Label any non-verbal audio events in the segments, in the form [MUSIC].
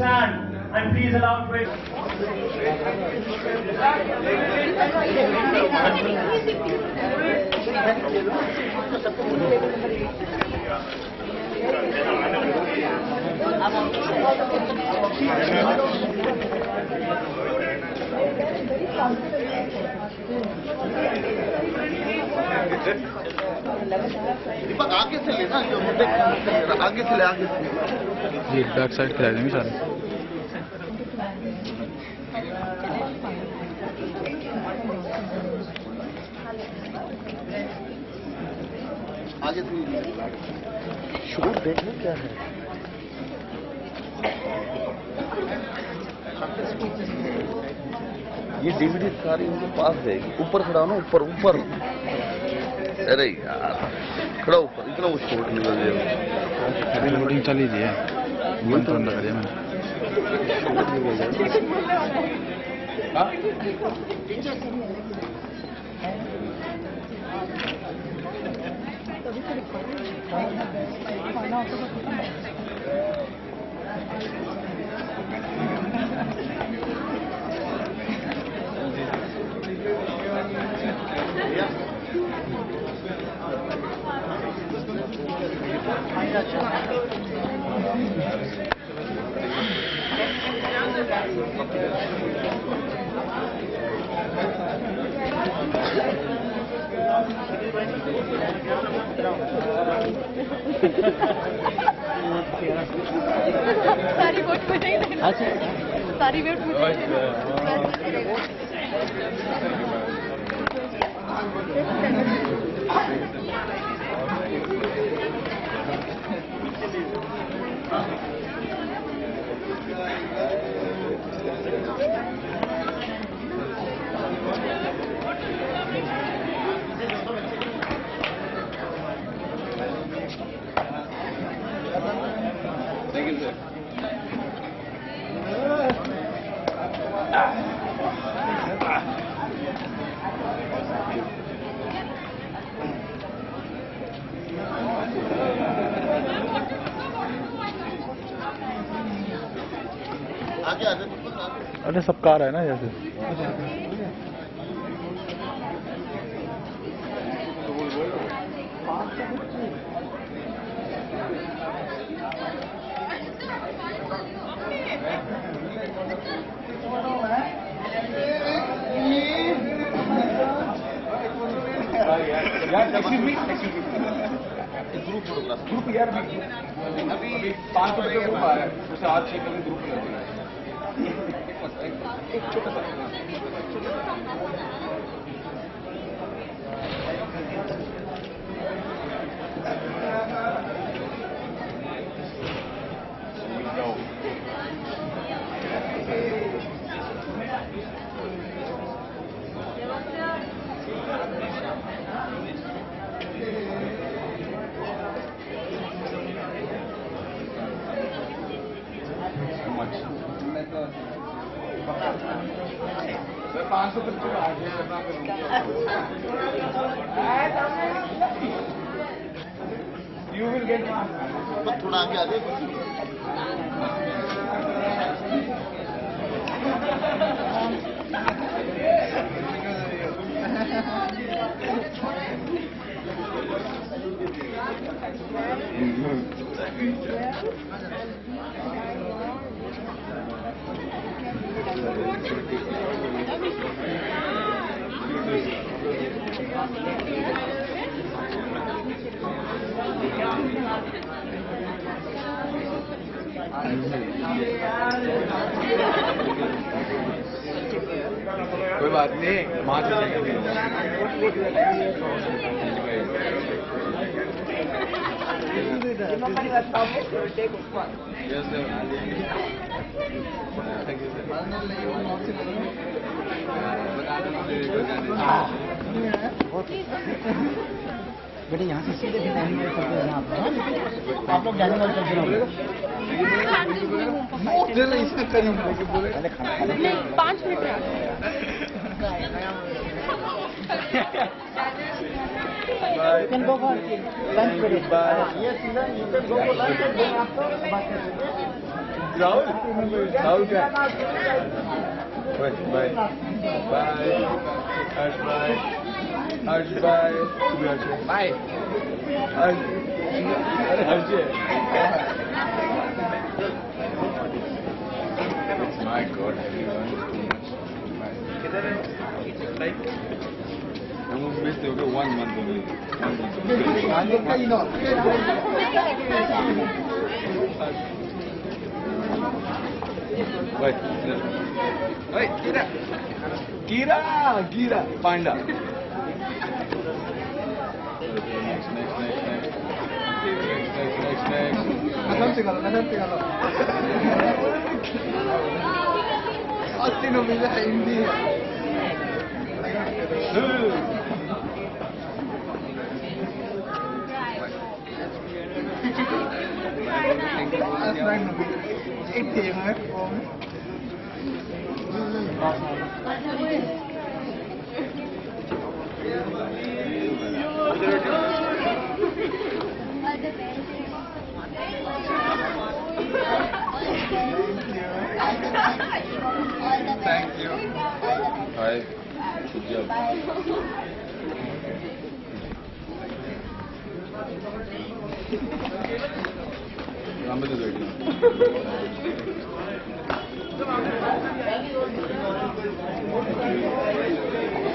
stand and please allow break. दीपक आगे से ले ना जो मुद्दे आगे से ले आगे से ये बैक साइड खिला देंगे सारे शोर देखना क्या है? ये डीवीडी सारी उनके पास जाएगी ऊपर खड़ा ना ऊपर ऊपर। अरे यार खड़ा ऊपर। इतना वो शोर निकल जाएगा अभी लोडिंग चली रही है। तो अंदर कर दिया मैंने। 好的好的好的好的好的 सारी वोट मुझे ही देना सारी वोट मुझे ही देना अरे सब कार है ना जैसे। ग्रुप फोटोग्राफ ग्रुप यार अभी पाँच सौ रुपये ग्रुप आ रहा है आज छः कभी ちょっと。मैं पाँच सौ बच्चों आगे थोड़ा आगे। [LAUGHS] कोई बात नहीं वहां से जाएंगे बता बेटे यहाँ से सीधे डाइनिंग हॉल चलते हैं आप हाँ? आप लोग डाइनिंग हॉल चलते रहोगे पहले खाना खा नहीं पाँच मिनट में You can go for lunch break. Yes, lunch. You can go for lunch and then after बात करेंगे. राहुल राहुल क्या? Bye bye bye bye Harsh bye bye Harsh Harsh My God, everyone is too much. किधर है? हम उस में से हो गए one month only. One month. आगे का ही ना. Wait, wait, Kira. Okay, Thank you. Thank you. Bye. Good job. Rambaji ready.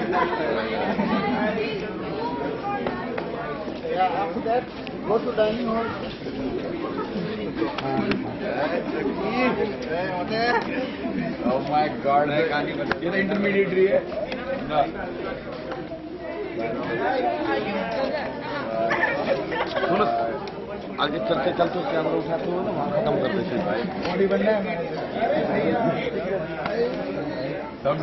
Thank you. After that, go to dining hall. Oh my God, I can't even. ये तो intermediary है. सुनो आगे चलते चलते कैमरा उठाते हुए ना वहाँ खत्म कर देते भाई बॉडी बनना है Some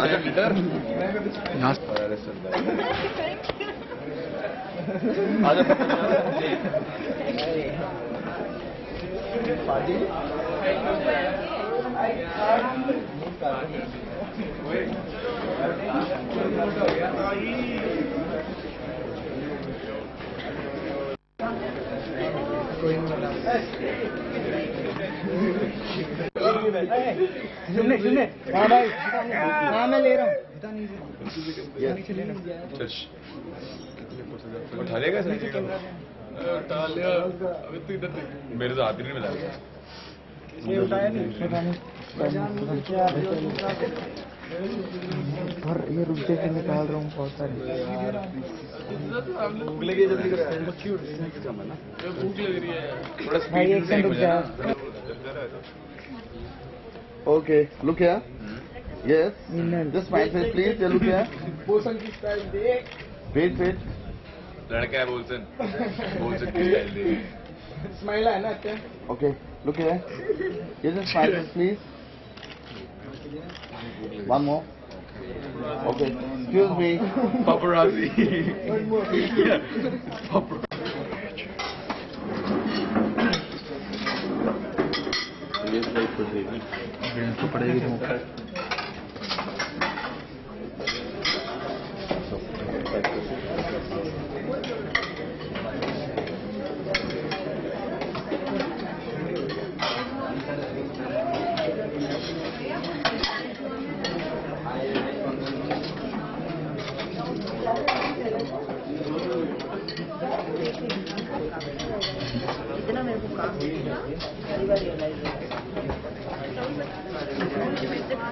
leader. यहाँ अरे सुंदर. आगे सुनने सुनने हाँ भाई हाँ मैं ले रहा हूँ चल. उठा लेगा सही उठा लिया. अबे तू इधर मेरे तो हाथ ही नहीं मिला. ये उठाया नहीं और ये रुक के निकाल रहा हूँ बहुत सारे भूख लगी जल्दी करो. भूख लग रही है. थोड़ा भाई speed एक सेकंड रुक जा ना. Okay, look here. Yes. Minal Just smile face, please. Yeah, [LAUGHS] लड़का है बोलसन बोलसन की स्टाइल दे स्माइल है ना क्या Okay, look here. Yes, just smile face, please. One more. Okay. Excuse me. paparazzi paparazzi Yes, right, proceed. तो पड़ेगी तो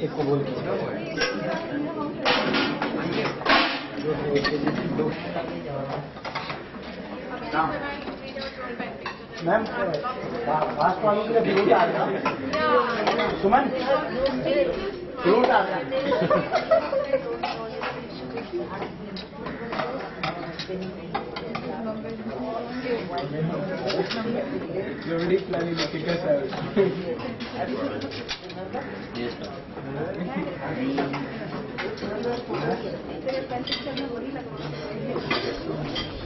Econômico. Não. मैम फास्ट वालों के लिए फ्रूट आ रहा सुमन फ्रूट आ रहा to kick us out. Let's see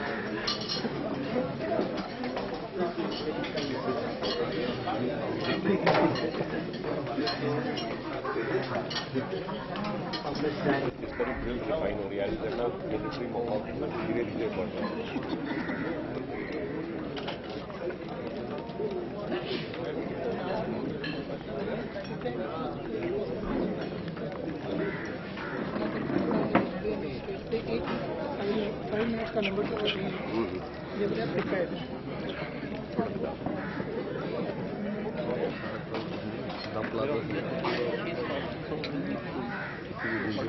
Gracias. っていうです。